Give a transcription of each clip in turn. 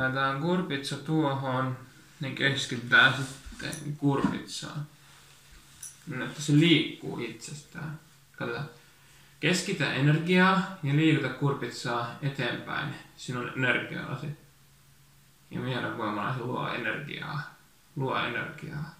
Laitetaan kurpitsa tuohon, niin keskitytään sitten kurpitsaan. Niin, että se liikkuu itsestään. Katsotaan. Keskitä energiaa ja liikuta kurpitsaa eteenpäin sinun energiallasi. Ja mielen voimalla se luo energiaa. Luo energiaa.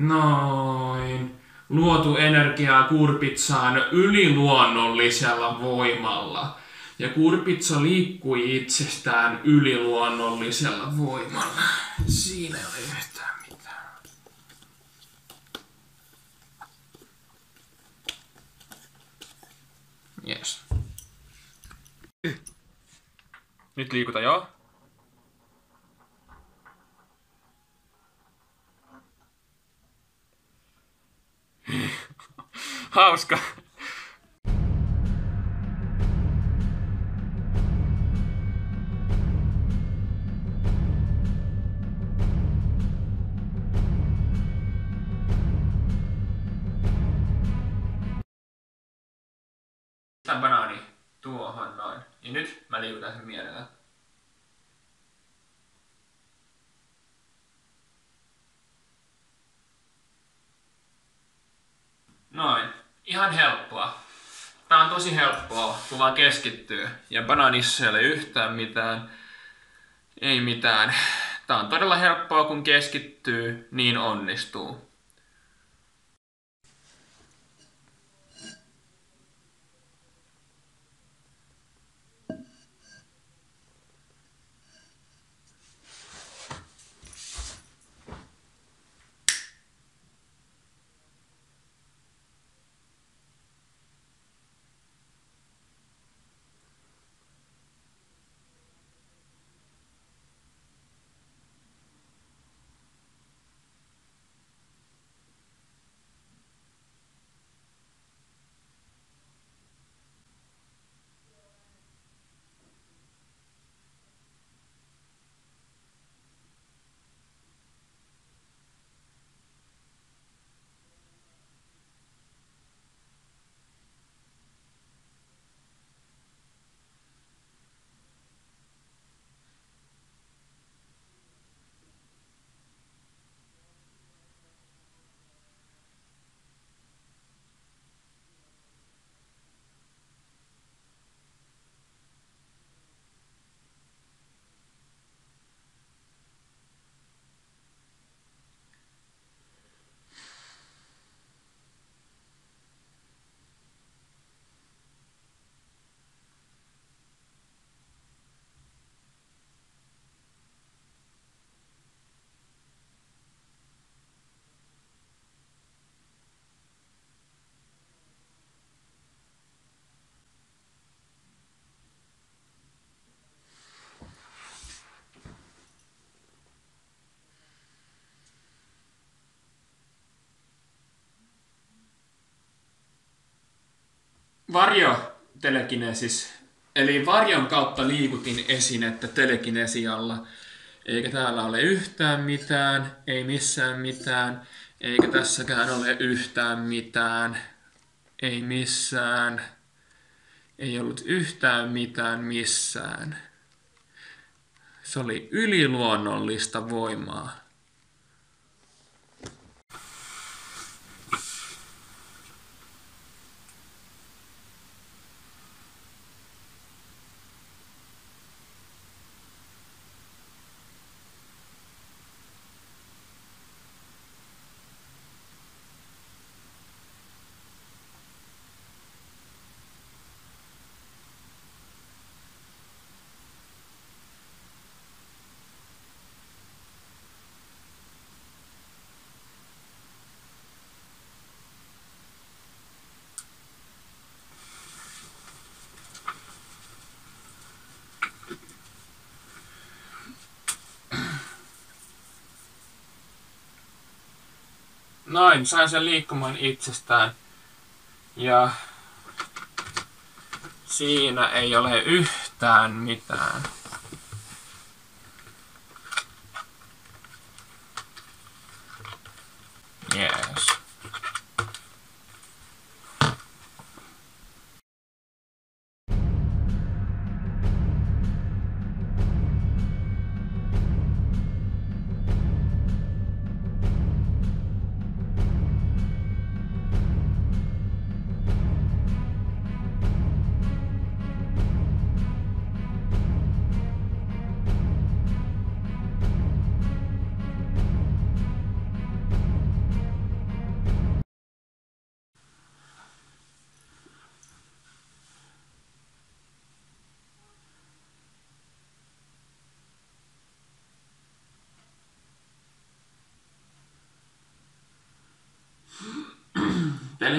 Noin. Luotu energiaa kurpitsaan yliluonnollisella voimalla. Ja kurpitsa liikkui itsestään yliluonnollisella voimalla. Siinä ei yhtään mitään. Yes. Nyt liikuta joo. Hauska. Tämä banaani tuohon noin. Ja nyt mä liikutan sen mielellä. Noin. Ihan helppoa. Tää on tosi helppoa, kun vaan keskittyy. Ja banaanissa ei ole yhtään mitään. Ei mitään. Tää on todella helppoa, kun keskittyy, niin onnistuu. Varjotelekinesis, eli varjon kautta liikutin esinettä telekinesialla. Eikä täällä ole yhtään mitään, ei missään mitään, eikä tässäkään ole yhtään mitään, ei missään, ei ollut yhtään mitään missään. Se oli yliluonnollista voimaa. Noin, sain sen liikkumaan itsestään. Ja siinä ei ole yhtään mitään.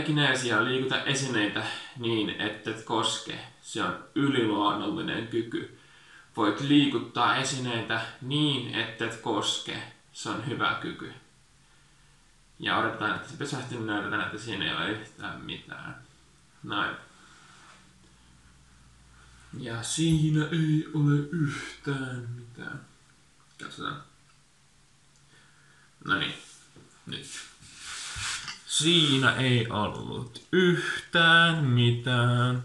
Telekineesia liikuta esineitä niin, että et koske. Se on yliluonnollinen kyky. Voit liikuttaa esineitä niin, että et koske. Se on hyvä kyky. Ja odotetaan, että se pysähtyy, niin odotetaan, että siinä ei ole yhtään mitään. Näin. Ja siinä ei ole yhtään mitään. Katsotaan. No niin, nyt. Siinä ei ollut yhtään mitään.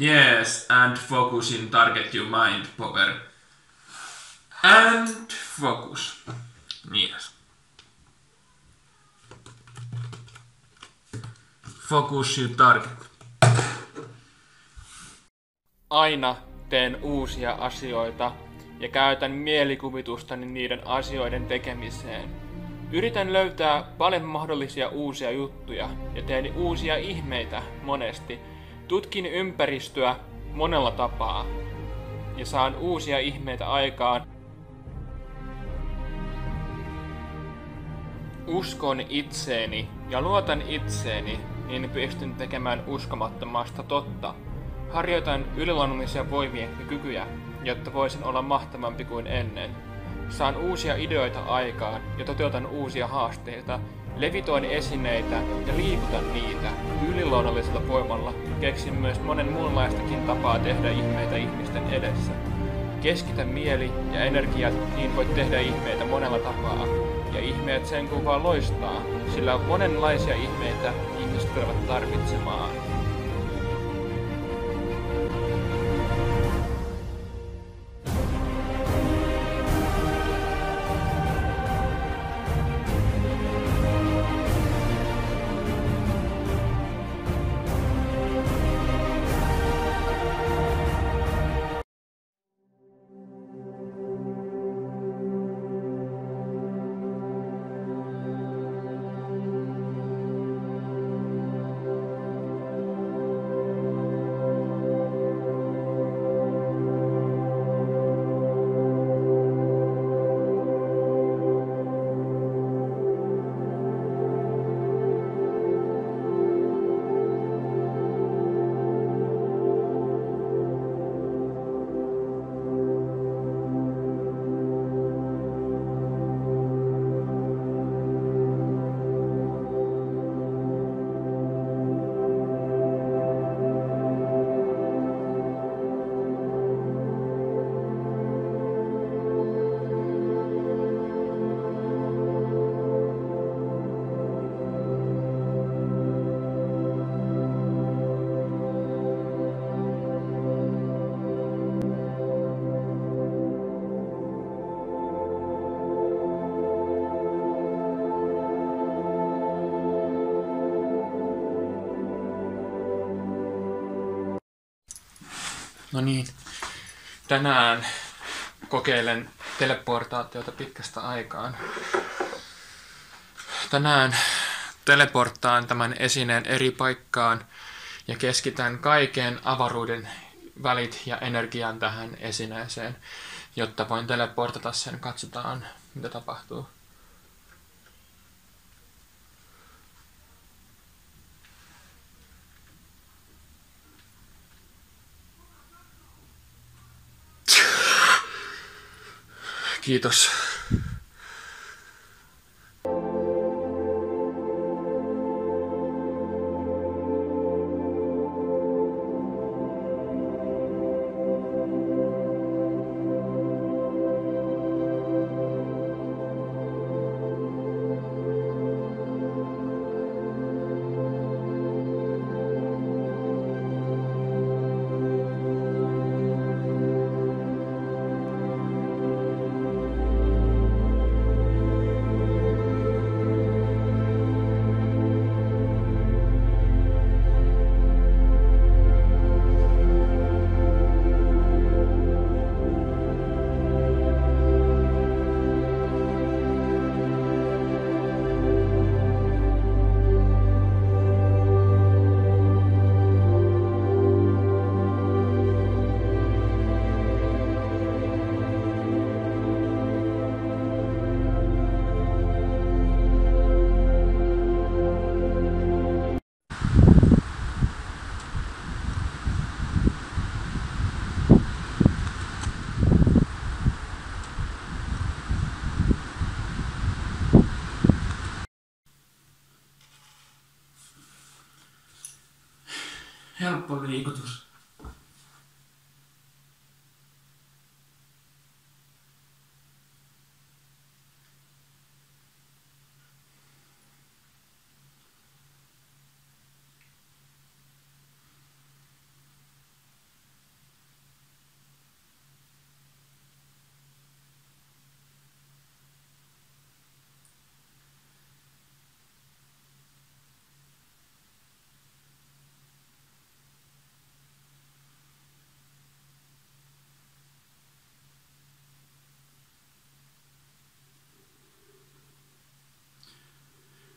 Yes, and focus in target your mind power. And focus. Yes. Focus your target. Aina teen uusia asioita ja käytän mielikuvitustani niiden asioiden tekemiseen. Yritän löytää paljon mahdollisia uusia juttuja ja teen uusia ihmeitä monesti. Tutkin ympäristöä monella tapaa ja saan uusia ihmeitä aikaan. Uskon itseeni ja luotan itseeni, niin pystyn tekemään uskomattomasta totta. Harjoitan yliluonnollisia voimia ja kykyjä, jotta voisin olla mahtavampi kuin ennen. Saan uusia ideoita aikaan ja toteutan uusia haasteita. Levitoin esineitä ja liikutan niitä yliluonnollisella voimalla. Keksin myös monen muunlaistakin tapaa tehdä ihmeitä ihmisten edessä. Keskitä mieli ja energiat, niin voit tehdä ihmeitä monella tapaa. Ja ihmeet sen kun vaan loistaa, sillä on monenlaisia ihmeitä ihmiset tulevat tarvitsemaan. No niin, tänään kokeilen teleportaatiota pitkästä aikaan. Tänään teleporttaan tämän esineen eri paikkaan ja keskitän kaiken avaruuden välit ja energian tähän esineeseen, jotta voin teleportata sen. Katsotaan, mitä tapahtuu. Kiitos. Helppo liikutus.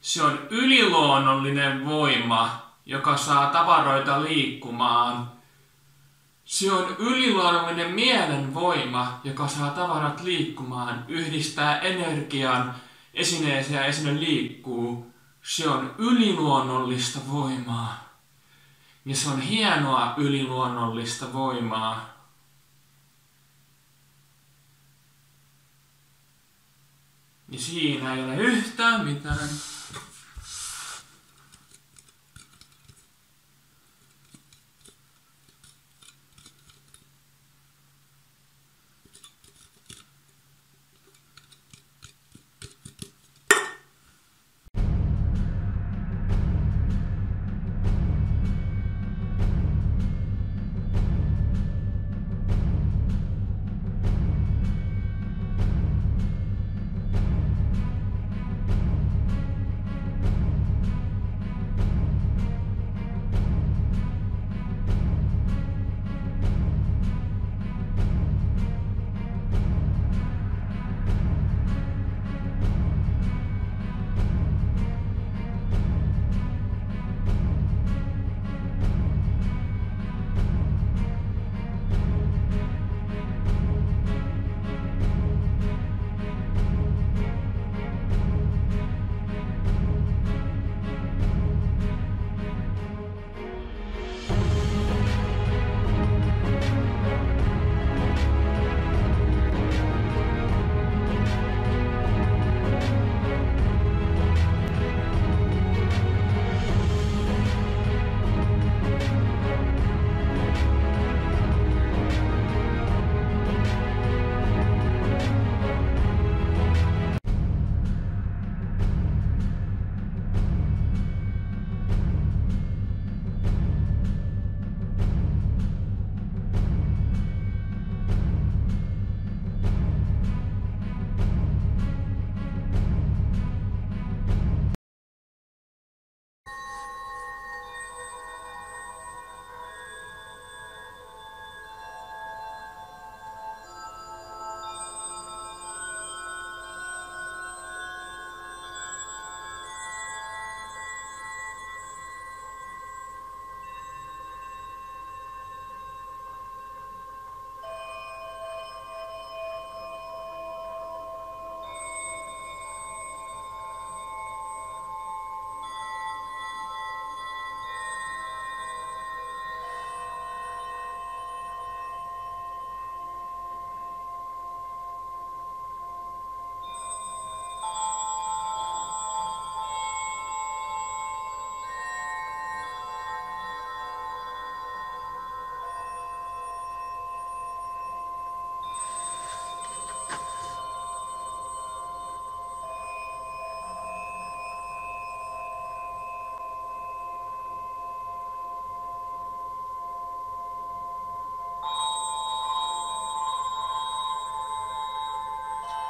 Se on yliluonnollinen voima, joka saa tavaroita liikkumaan. Se on yliluonnollinen mielen voima, joka saa tavarat liikkumaan, yhdistää energian esineeseen ja esine liikkuu. Se on yliluonnollista voimaa. Ja se on hienoa yliluonnollista voimaa. Ja siinä ei ole yhtään mitään.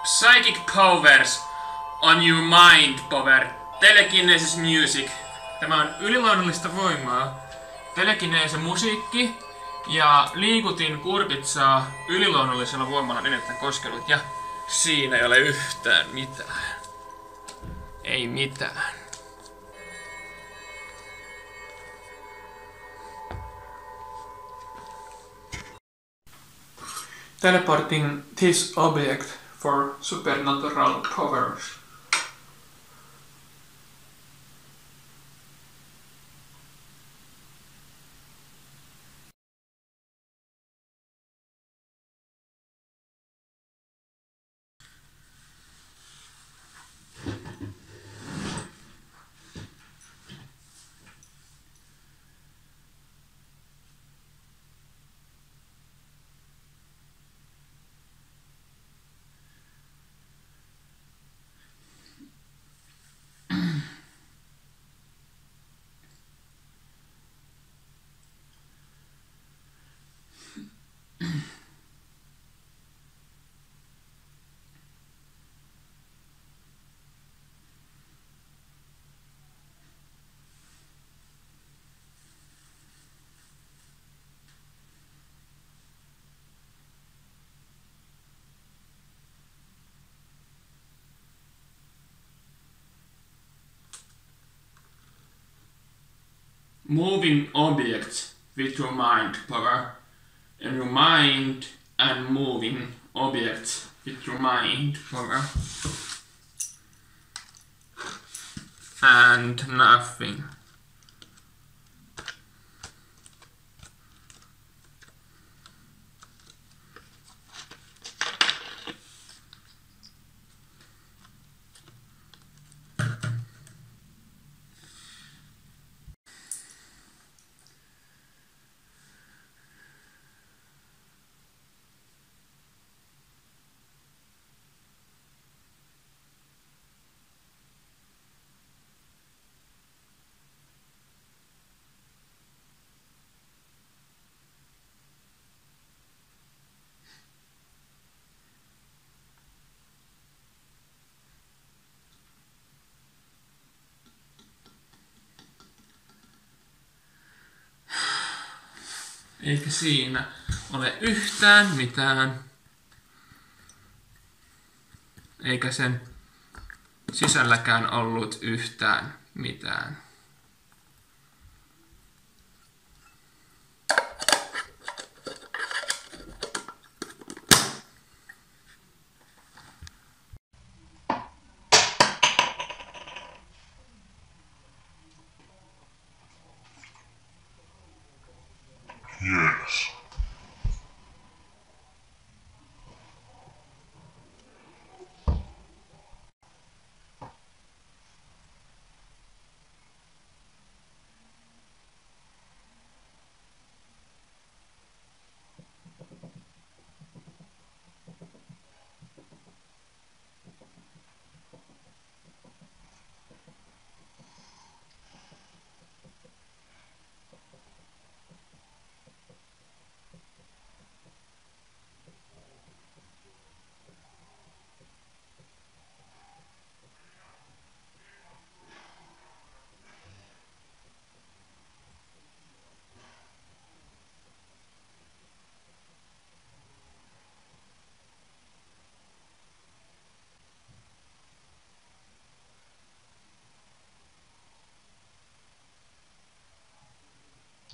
Psychic Powers on Your Mind Power. Telekinesis Music. Tämä on yliluonnollista voimaa. Telekineese musiikki ja liikutin kurpitsaa yliluonnollisella voimalla niin, että koskelut ja siinä ei ole yhtään mitään. Ei mitään. Teleporting this object for supernatural powers. Moving objects with your mind power. And your mind and moving objects with your mind power. And nothing. Eikä siinä ole yhtään mitään. Eikä sen sisälläkään ollut yhtään mitään.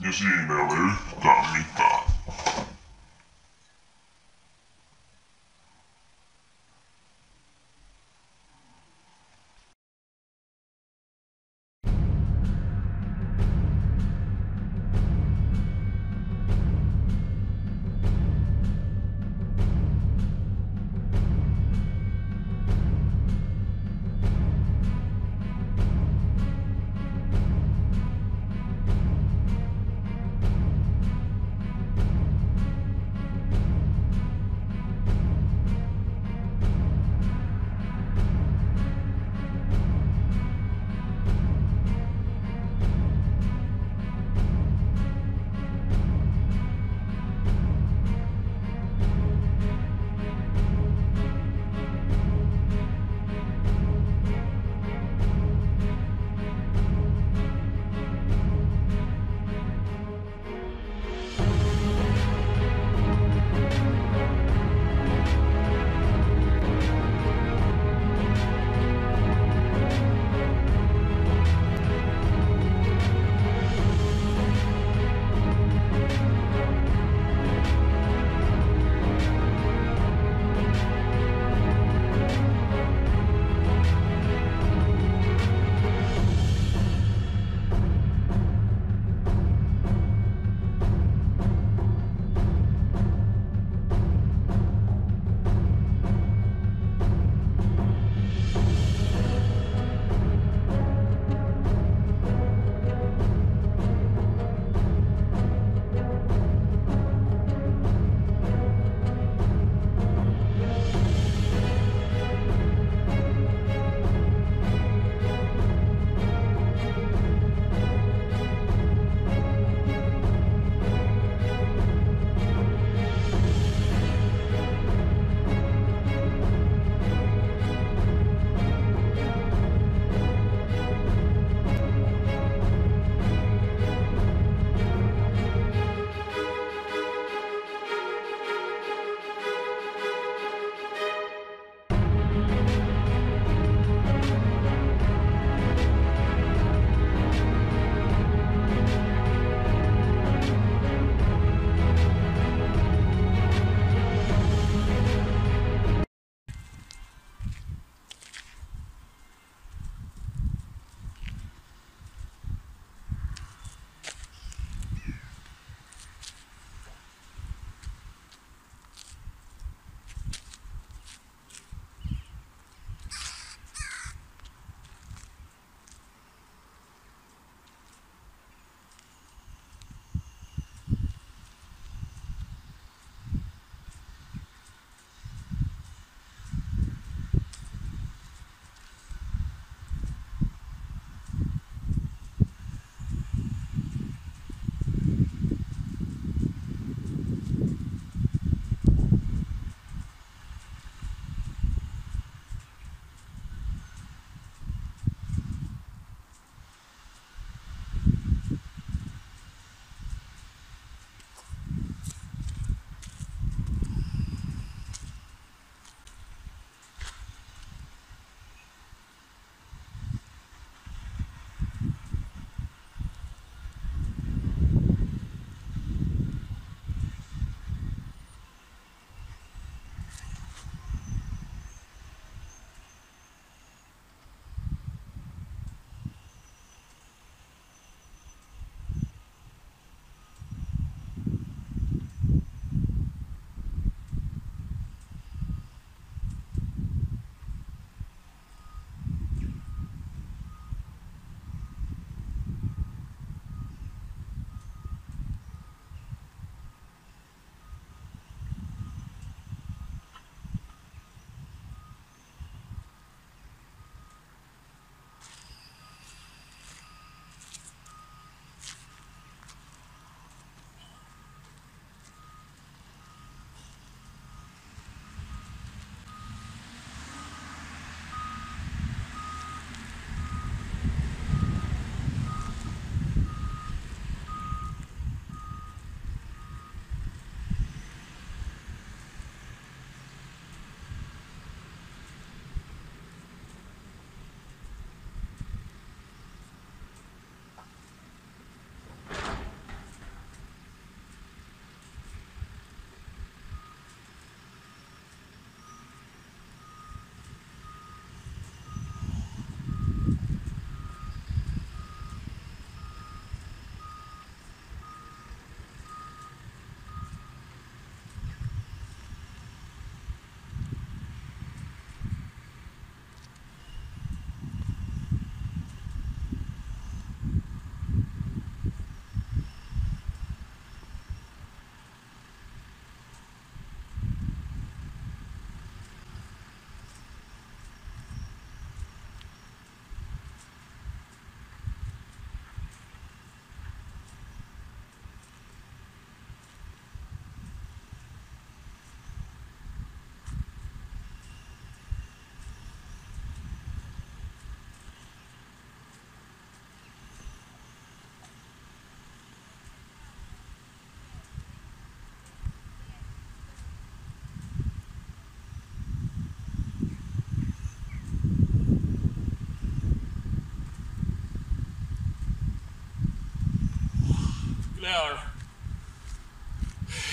Ja siinä ei ole yhtään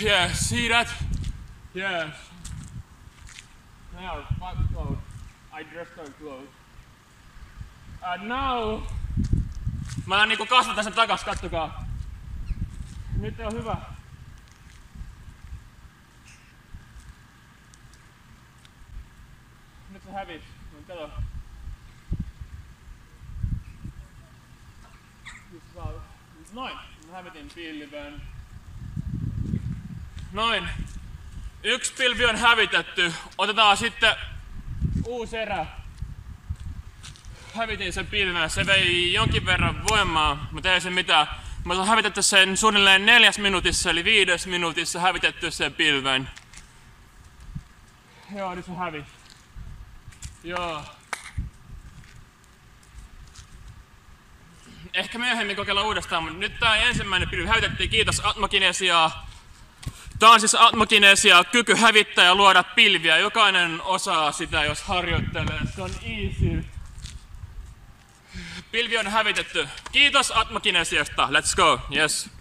Yeah, see that? They are quite close. I dressed her close. And uh, now... Mä niinku kasvatan sen takas, kattokaa. Nyt on hyvä. Nyt se hävis. No, kato. Noin. Mä hävitin pilven. Noin. Yksi pilvi on hävitetty. Otetaan sitten uusi erä. Hävitin sen pilven. Se vei jonkin verran voimaa, mutta ei se mitään. Mä oon hävitetty sen suunnilleen neljäs minuutissa, eli viides minuutissa hävitetty sen pilven. Joo, nyt se hävisi. Joo. Ehkä myöhemmin kokeillaan uudestaan, mutta nyt tää ensimmäinen pilvi hävitettiin. Kiitos Atmokinesiaa. Tää on siis atmokinesia, kyky hävittää ja luoda pilviä. Jokainen osaa sitä, jos harjoittelee. Se on easy. Pilvi on hävitetty. Kiitos atmokinesiasta. Let's go. Yes.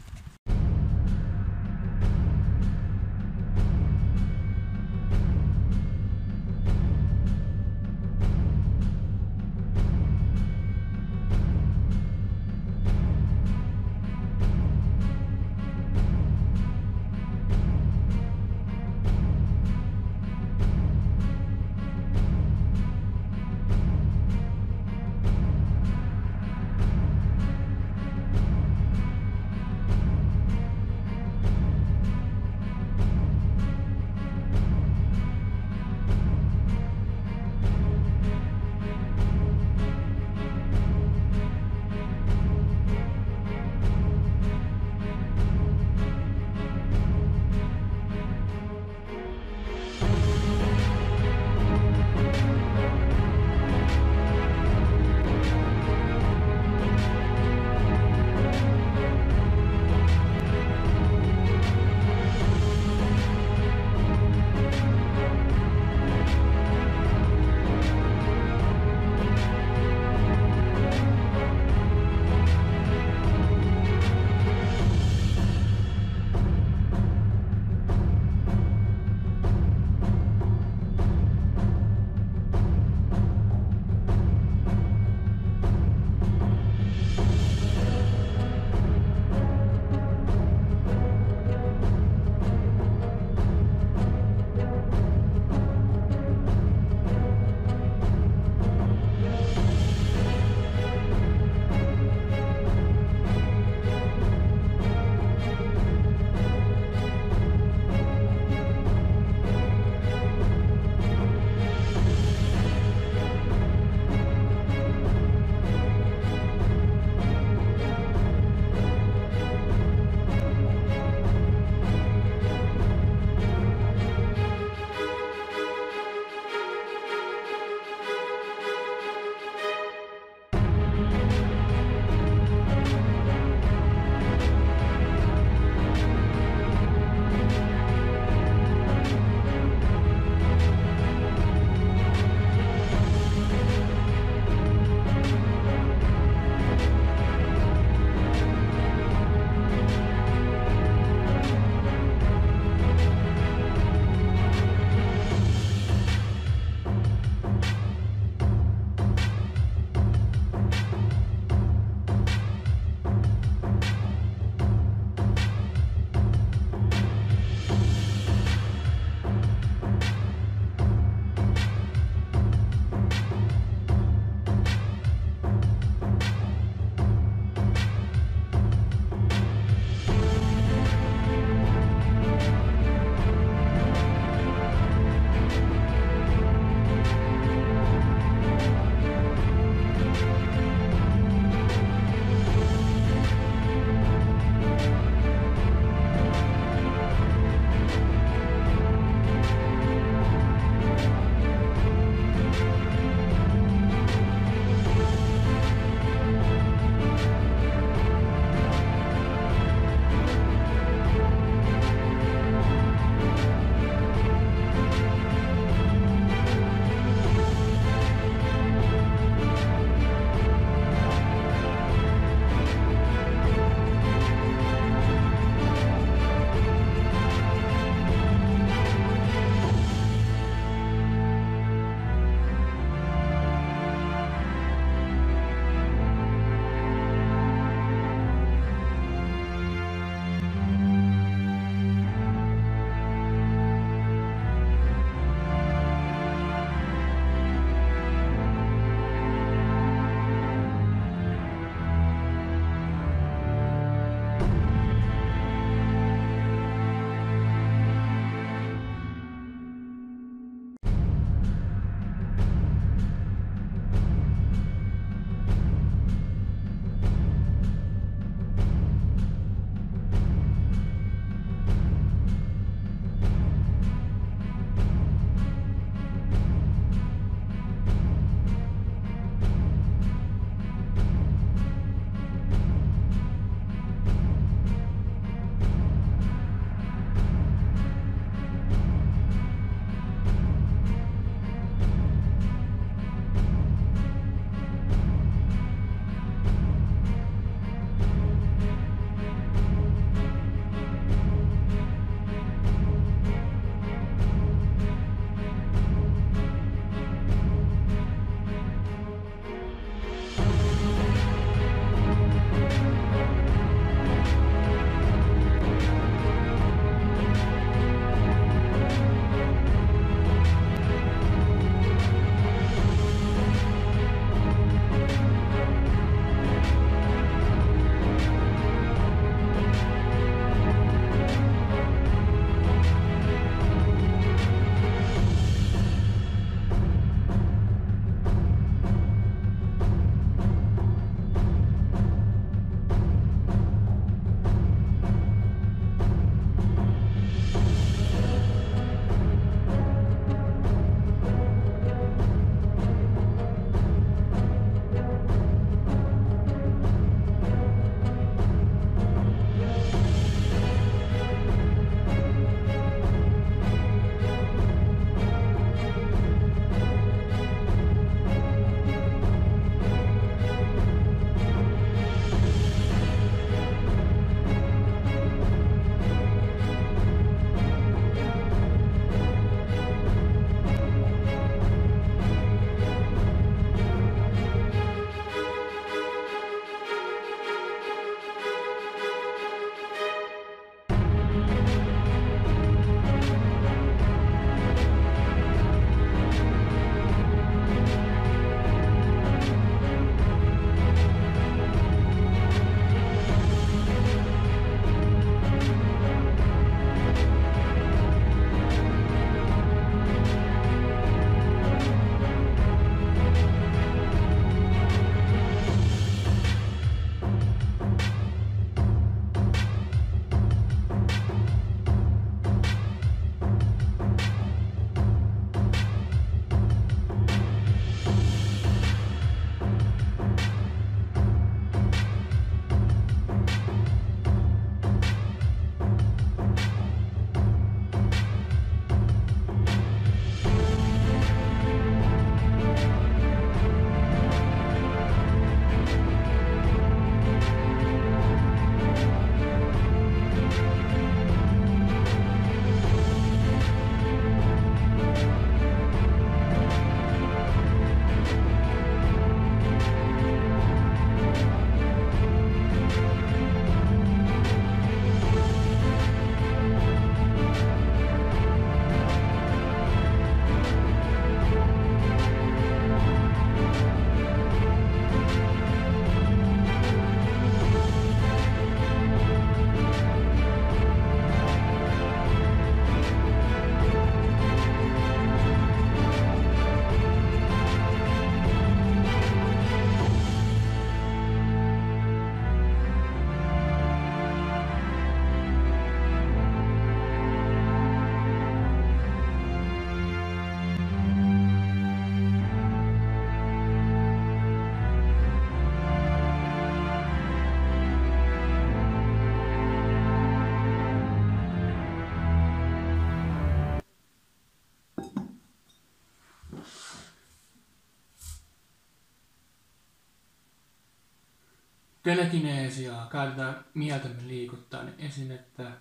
Telekineesiaa, käytetään mieltämme liikuttaen esinettä.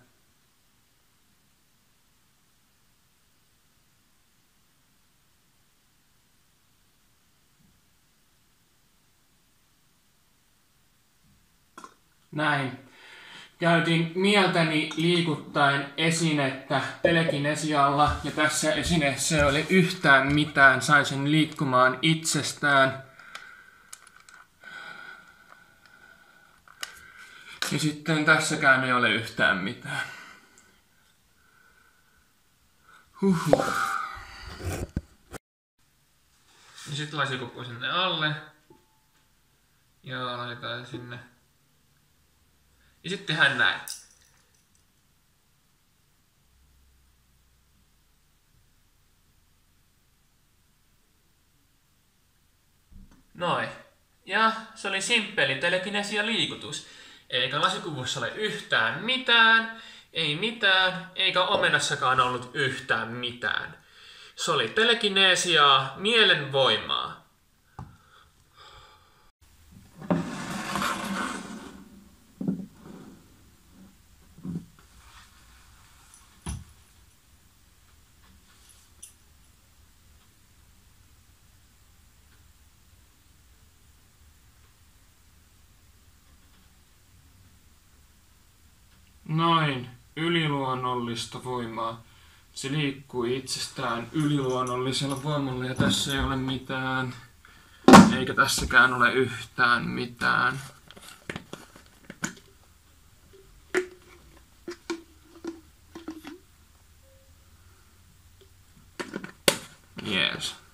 Näin. Käytin mieltäni liikuttaen esinettä telekinesialla ja tässä esineessä ei ole yhtään mitään. Sain sen liikkumaan itsestään. Ja sitten tässäkään ei ole yhtään mitään. Huhhuh. Ja sitten lasikuppu sinne alle. Ja laitetaan sinne. Ja sitten tehdään näin. Noin. Ja se oli simppeli telekinesia liikutus. Eikä lasikuvussa ole yhtään mitään, ei mitään, eikä omenassakaan ollut yhtään mitään. Se oli telekinesiaa, mielen Noin, yliluonnollista voimaa. Se liikkuu itsestään yliluonnollisella voimalla ja tässä ei ole mitään, eikä tässäkään ole yhtään mitään. Yes.